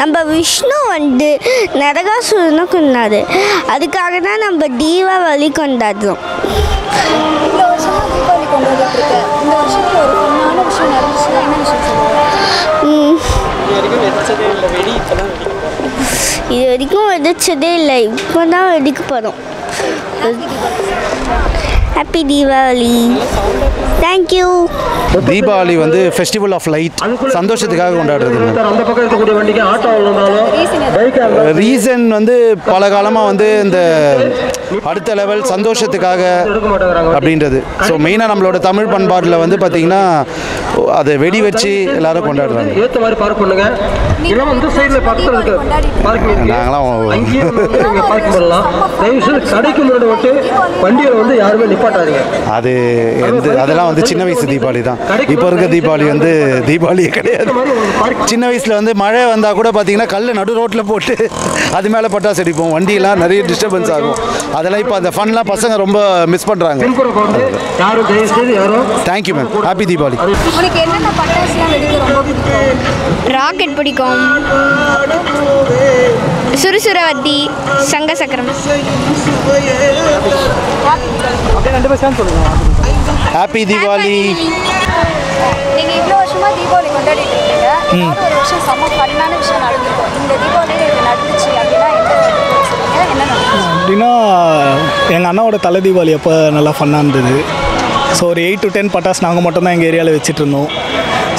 நம்ம விஷ்ணு வந்து நரகாசுரனை கொண்டாடு அதுக்காக தான் நம்ம தீபாவளி கொண்டாடுறோம். இது வரைக்கும் வெடிச்சதே இல்லை இப்போ தான் வெடிக்க போகிறோம் ஹாப்பி தீபாவளி தேங்க்யூ தீபாவளி வந்து ஃபெஸ்டிவல் ஆஃப் லைட் சந்தோஷத்துக்காக கொண்டாடுறது ரீசன் வந்து பல காலமாக வந்து இந்த அடுத்த லெவல் சந்தோஷத்துக்காக அப்படின்றது. ஸோ மெயினாக நம்மளோட தமிழ் பண்பாட்டில் வந்து பார்த்திங்கன்னா அதை வெடி வச்சு எல்லாரும் கொண்டாடுறாங்க. நாங்களாம் வண்டியில வந்து யாருமே நிப்பாட்டாதீங்க. அது எந்த அதெல்லாம் வந்து சின்ன வயசு தீபாவளி தான். இப்போ இருக்க தீபாவளி வந்து தீபாவளியே கிடையாது. சின்ன வயசில் வந்து மழை வந்தால் கூட பார்த்தீங்கன்னா கல் நடு ரோட்டில் போட்டு அது மேலே பட்டாசு அடிப்போம் வண்டியெல்லாம் நிறைய டிஸ்டர்பன்ஸ் ஆகும். அதெல்லாம் இப்போ அந்த ஃபன்லாம் பசங்க ரொம்ப மிஸ் பண்ணுறாங்க thank you ma'am happy Deepavali rocket பிடிக்கும். சுறுசுரவத்தி சங்க சக்கரம். ஹாப்பி தீபாவளி நீங்க இவ்வளோ வருஷமா தீபாவளி கொண்டாடிட்டு இருக்கீங்க. ஏதாவது ஒரு விஷயம் செம்ம ஃபன்னான விஷயம் நடந்திருக்கும். இந்த தீபாவளியில் இது நடந்துச்சு அப்படின்னா எந்த தீபாவளி சொல்லுங்க என்ன நடந்துச்சு? அப்படின்னா எங்கள் அண்ணாவோட தலை தீபாவளி அப்போ நல்லா ஃபன்னாக இருந்தது. ஸோ ஒரு எயிட் டு டென் பட்டாஸ் நாங்கள் மட்டும்தான் எங்கள் ஏரியாவில் வச்சுட்டு இருந்தோம்.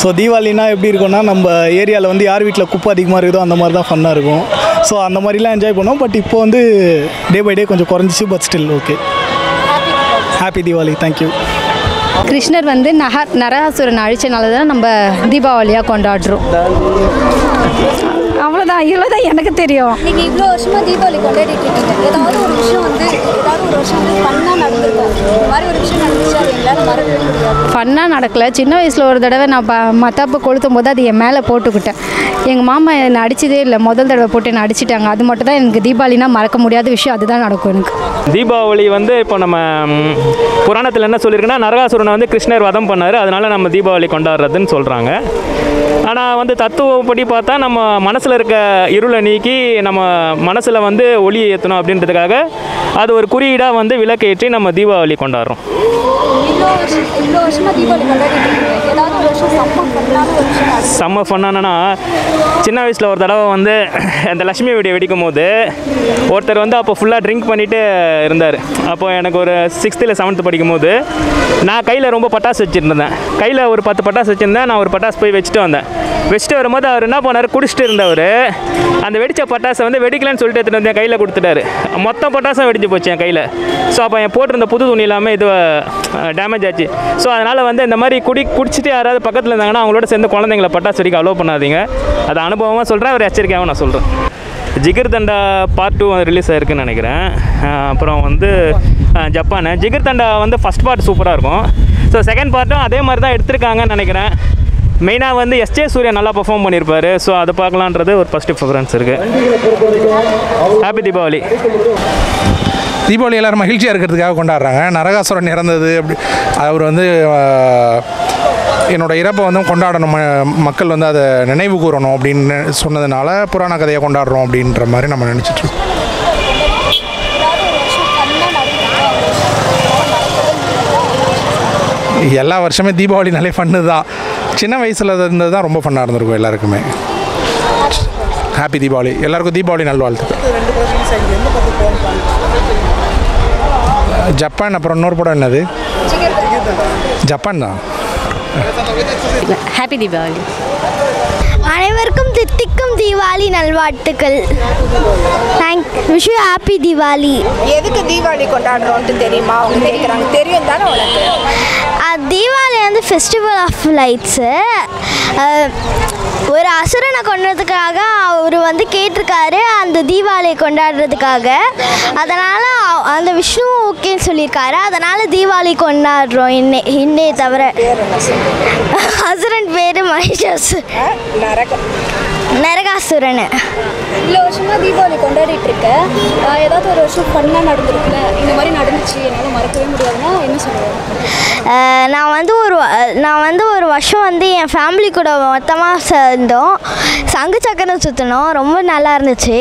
ஸோ தீபாவளினா எப்படி இருக்கும்னா நம்ம ஏரியாவில் வந்து யார் வீட்டில் குப்பை அதிகமாக இருக்குதோ அந்த மாதிரி தான் ஃபன்னாக இருக்கும். ஸோ அந்த மாதிரிலாம் என்ஜாய் பண்ணோம் பட் இப்போ வந்து டே பை டே கொஞ்சம் குறைஞ்சிச்சு but still okay happy Deepavali thank you கிருஷ்ணர் வந்து நக நரகாசுரன் அழிச்சனால தான் நம்ம தீபாவளியாக கொண்டாடுறோம். அவ்வளோதான் இவ்வளோதான் எனக்கு தெரியும். நீங்க இவ்வளோ வருஷமா தீபாவளி கொண்டாடிட்டு இருக்கீங்க. ஏதாவது ஒரு விஷயம் வந்து ஏதாவது ஒரு வருஷம் வந்து ஃபன்னாக நடந்திருக்கும் இந்த மாதிரி ஒரு விஷயம் நடந்துச்சு? அது எங்களால் மறக்கவே முடியாது. ஃபன்னாக நடக்கல. சின்ன வயசில் ஒரு தடவை நான் ப மத்தாப்பு கொளுத்தும் போது அது என் மேலே போட்டுக்கிட்டேன். எங்கள் மாமா என்னை அடிச்சதே இல்லை. முதல் தடவை போட்டு என்னை அடிச்சிட்டாங்க. அது மட்டும் தான் எனக்கு தீபாவளினா மறக்க முடியாத விஷயம். அதுதான் நடக்கும் எனக்கு. தீபாவளி வந்து இப்போ நம்ம புராணத்தில் என்ன சொல்லியிருக்குன்னா நரகாசுரனை வந்து கிருஷ்ணர் வதம் பண்ணார். அதனால நம்ம தீபாவளி கொண்டாடுறதுன்னு சொல்கிறாங்க ஆனால் வந்து தத்துவப்படி பார்த்தா நம்ம மனசில் இருக்க இருளை நீக்கி நம்ம மனசில் வந்து ஒளி ஏற்றணும் அப்படின்றதுக்காக அது ஒரு குறியீடாக வந்து விளக்கேற்றி நம்ம தீபாவளி கொண்டாடுறோம். செம்ம ஃபன்னானா சின்ன வயசில் ஒரு தடவை வந்து அந்த லக்ஷ்மி வெடி வெடிக்கும் போது ஒருத்தர் வந்து அப்போ ஃபுல்லாக ட்ரிங்க் பண்ணிட்டு இருந்தார். அப்போ எனக்கு ஒரு சிக்ஸ்த்து இல்லை செவன்த்து படிக்கும் போது நான் கையில் ரொம்ப பட்டாசு வச்சுருந்தேன். கையில் ஒரு பத்து பட்டாசு வச்சுருந்தேன். நான் ஒரு பட்டாசு போய் வச்சுட்டு வந்தேன். வச்சுட்டு வரும்போது அவர் என்ன பண்ணார்? குடிச்சிட்டு இருந்தவர். அந்த வெடித்த பட்டாசை வந்து வெடிக்கலன்னு சொல்லிட்டு எடுத்துகிட்டு வந்து என் கையில் கொடுத்துட்டாரு. மொத்தம் பட்டாசும் வெடிச்சு போச்சு என் கையில். ஸோ அப்போ என் போட்டிருந்த புது துணி எல்லாமே இது டேமேஜ் ஆச்சு. ஸோ அதனால் வந்து இந்த மாதிரி குடி குடிச்சிட்டு யாராவது பக்கத்தில் இருந்தாங்கன்னா அவங்களோட சேர்ந்து குழந்தைங்கள பட்டாசு வெடிக்க அலோவ் பண்ணாதீங்க. அது அனுபவமாக சொல்கிறேன் அவர் எச்சரிக்கையாகவும் நான் சொல்கிறேன் Jigar Thanda part two release ஆயிருக்குன்னு நினைக்கிறேன். அப்புறம் வந்து ஜப்பானு ஜப்பான். ஜிகர் தண்டா வந்து ஃபஸ்ட் பார்ட் சூப்பராக இருக்கும். ஸோ செகண்ட் பார்ட்டும் அதே மாதிரி தான் எடுத்திருக்காங்கன்னு நினைக்கிறேன். மெயினாக வந்து எஸ்ஜே சூர்யா நல்லா பர்ஃபார்ம் பண்ணியிருப்பார் ஸோ அதை பார்க்கலான்றது ஒரு ஃபஸ்ட்டு ப்ரிஃபரன்ஸ் இருக்குது ஹாப்பி தீபாவளி தீபாவளி எல்லோரும் மகிழ்ச்சியாக இருக்கிறதுக்காக கொண்டாடுறாங்க. நரகாசுரன் இறந்தது. அப்படி அவர் வந்து என்னோடய என்னோட இறப்பை வந்து கொண்டாடணும். ம- மக்கள் வந்து அதை நினைவு கூறணும் அப்படின்னு சொன்னதுனால புராண கதையை கொண்டாடுறோம் அப்படின்ற மாதிரி நம்ம நினச்சிட்ருக்கோம் எல்லா வருஷமே தீபாவளினாலே ஃபன்னு தான். சின்ன வயசில் இருந்தது தான் ரொம்ப ஃபன்னாக இருந்திருக்கும் எல்லாருக்குமே. ஹாப்பி தீபாவளி எல்லாருக்கும் தீபாவளி நல்வாழ்த்துக்கள் ஜப்பான் அப்புறம் இன்னொரு படம் என்னது? ஜப்பான் தான் ஹாப்பி தீபாவளி அனைவருக்கும் தித்திக்கும் தீபாவளி நல்வாழ்த்துக்கள். Thank wish happy Deepavali. எதுக்கு தீபாவளி கொண்டாடுறோன்ட்டு தெரியுமா? அவங்க கேட்குறாங்க தெரியும் தானே உனக்கு? தீபாவளி வந்து ஃபெஸ்டிவல் ஆஃப் லைட்ஸு ஒரு அசுரனை கொண்டதுக்காக அவர் வந்து கேட்டிருக்காரு அந்த தீபாவளியை கொண்டாடுறதுக்காக. அதனால் அந்த விஷ்ணு ஓகேன்னு சொல்லியிருக்காரு. அதனால் தீபாவளி கொண்டாடுறோம் இன்னே இன்னே தவிர. அசுரன் பேர் மகேஷ் நரக நரகாசுரன் இவ்வளோ வருஷமா தீபாவளி கொண்டாடிட்டு இருக்க ஏதாவது ஒரு வருஷம் ஃபன்னாக நடந்திருக்குல்ல இந்த மாதிரி நடந்துச்சு என்னால் மறக்கவே முடியாதுன்னா என்ன சொல்லுவேன் நான் வந்து ஒரு நான் வந்து ஒரு வருஷம் வந்து என் ஃபேமிலி கூட மொத்தமாக சேர்ந்தோம். சங்கு சக்கரம் சுற்றினோம் ரொம்ப நல்லா இருந்துச்சு.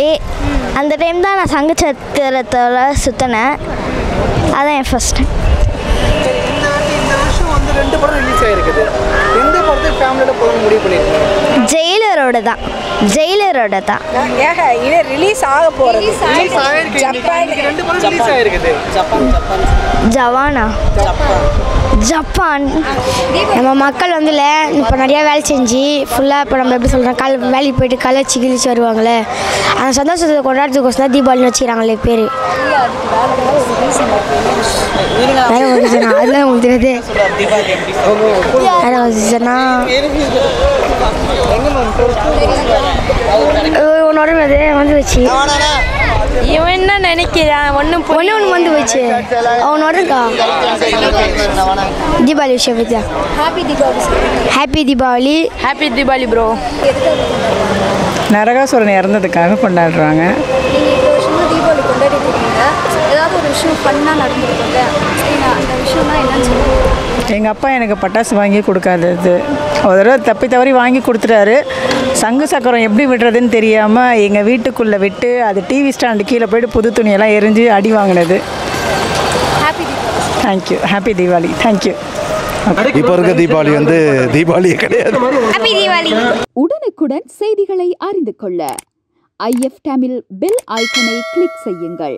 அந்த டைம் தான் நான் சங்கு சக்கரத்தில் சுற்றினேன் அதான் என் ஃபஸ்ட் இந்த வாட்டி இந்த வருஷம் வந்து ரெண்டு படம் ரிலீஸ் ஆயிருக்குது. எந்த படத்துக்கு ஃபேமிலியில் போக முடிவு பண்ணியிருக்கீங்க ஜெயிலரோட தான் ஜெயிலரோட தான் ஏக இது ரிலீஸ் ஆக போகிறது ரிலீஸ் ஆயிருக்கு. இன்னைக்கு. இன்னைக்கு ரெண்டு படம் ரிலீஸ் ஆயிருக்குது. Japan Japan. ஜவானா? ஜப்பான். நம்ம மக்கள் வந்துல இப்போ நிறையா வேலை செஞ்சு ஃபுல்லாக இப்போ நம்ம எப்படி சொல்கிறோம் கால் வேலைக்கு போயிட்டு கலைச்சி கிழிச்சு வருவாங்களே அந்த சந்தோஷத்தை கொண்டாடுறதுக்கோசம் தான் தீபாவளின்னு வச்சுக்கிறாங்களே பேர். வேற ரீசனா அதெல்லாம் உங்களுக்கு வேற வந்து வச்சு என்ன நினைக்கிறான். ஒன்று ஒன்று ஒன்று வந்து வச்சு அவனோட இருக்கா தீபாவளி விஷயம் பற்றியா happy Deepavali. Happy Deepavali. Happy Deepavali bro Narakasuran இறந்ததுக்காக கொண்டாடுறாங்க. எங்கள் அப்பா எனக்கு பட்டாசு வாங்கி கொடுக்காதது. ஒரு தடவை தப்பி தவறி வாங்கி கொடுத்துட்டாரு. சங்கு சக்கரம் எப்படி விடுறதுன்னு தெரியாமல் எங்கள் வீட்டுக்குள்ளே விட்டு அது டிவி ஸ்டாண்டு கீழே போயிட்டு புது துணியெல்லாம் எரிஞ்சு அடி வாங்கினது. தேங்க்யூ ஹாப்பி தீபாவளி தேங்க்யூ இப்போ இருக்க தீபாவளி வந்து தீபாவளியே கிடையாது. ஹாப்பி தீபாவளி உடனுக்குடன் செய்திகளை அறிந்து கொள்ள ஐஎஃப் தமிழ் பெல் ஐக்கனை கிளிக் செய்யுங்கள்.